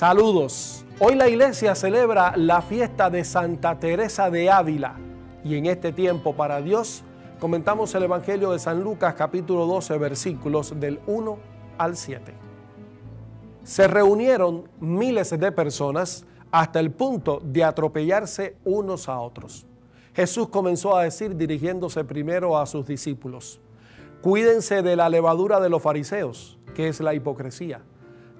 Saludos. Hoy la iglesia celebra la fiesta de Santa Teresa de Ávila y en este tiempo para Dios comentamos el Evangelio de San Lucas capítulo 12 versículos del 1 al 7. Se reunieron miles de personas hasta el punto de atropellarse unos a otros. Jesús comenzó a decir dirigiéndose primero a sus discípulos, cuídense de la levadura de los fariseos, que es la hipocresía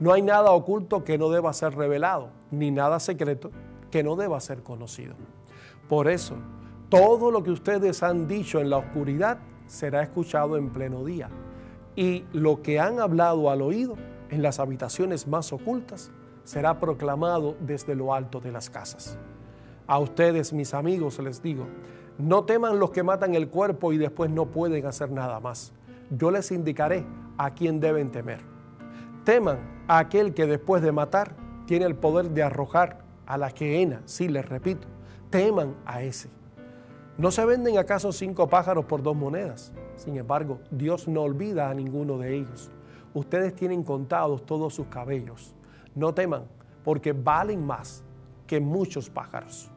no hay nada oculto que no deba ser revelado, ni nada secreto que no deba ser conocido. Por eso, todo lo que ustedes han dicho en la oscuridad será escuchado en pleno día. Y lo que han hablado al oído en las habitaciones más ocultas será proclamado desde lo alto de las casas. A ustedes, mis amigos, les digo, no teman los que matan el cuerpo y después no pueden hacer nada más. Yo les indicaré a quién deben temer. Teman aquel que después de matar tiene el poder de arrojar a la queena. Sí, les repito, teman a ese. ¿No se venden acaso cinco pájaros por dos monedas? Sin embargo, Dios no olvida a ninguno de ellos. Ustedes tienen contados todos sus cabellos. No teman, porque valen más que muchos pájaros.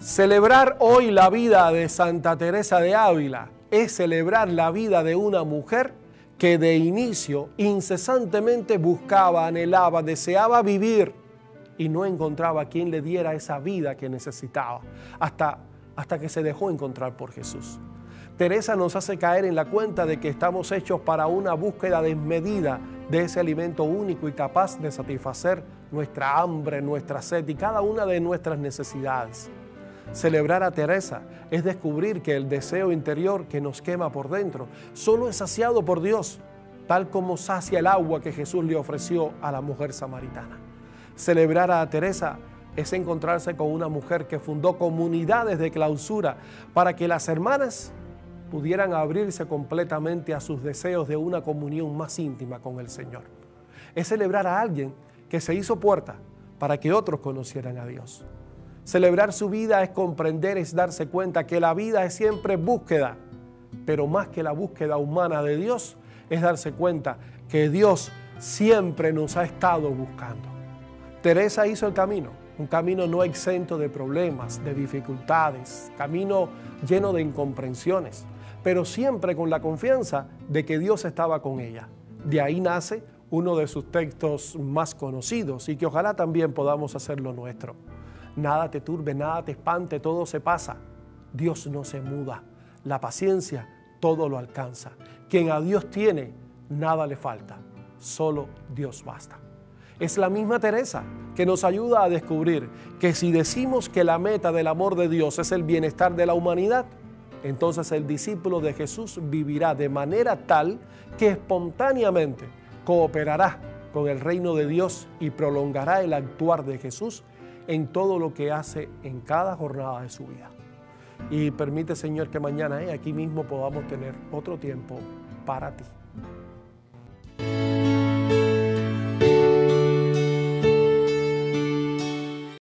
Celebrar hoy la vida de Santa Teresa de Ávila es celebrar la vida de una mujer que de inicio incesantemente buscaba, anhelaba, deseaba vivir y no encontraba quien le diera esa vida que necesitaba, hasta, hasta que se dejó encontrar por Jesús. Teresa nos hace caer en la cuenta de que estamos hechos para una búsqueda desmedida de ese alimento único y capaz de satisfacer nuestra hambre, nuestra sed y cada una de nuestras necesidades. Celebrar a Teresa es descubrir que el deseo interior que nos quema por dentro solo es saciado por Dios, tal como sacia el agua que Jesús le ofreció a la mujer samaritana. Celebrar a Teresa es encontrarse con una mujer que fundó comunidades de clausura para que las hermanas pudieran abrirse completamente a sus deseos de una comunión más íntima con el Señor. Es celebrar a alguien que se hizo puerta para que otros conocieran a Dios. Celebrar su vida es comprender, es darse cuenta que la vida es siempre búsqueda, pero más que la búsqueda humana de Dios, es darse cuenta que Dios siempre nos ha estado buscando. Teresa hizo el camino, un camino no exento de problemas, de dificultades, camino lleno de incomprensiones, pero siempre con la confianza de que Dios estaba con ella. De ahí nace uno de sus textos más conocidos y que ojalá también podamos hacerlo nuestro nada te turbe, nada te espante, todo se pasa. Dios no se muda. La paciencia todo lo alcanza. Quien a Dios tiene, nada le falta. Solo Dios basta. Es la misma Teresa que nos ayuda a descubrir que si decimos que la meta del amor de Dios es el bienestar de la humanidad, entonces el discípulo de Jesús vivirá de manera tal que espontáneamente cooperará con el reino de Dios y prolongará el actuar de Jesús en todo lo que hace en cada jornada de su vida. Y permite, Señor, que mañana eh, aquí mismo podamos tener otro tiempo para ti.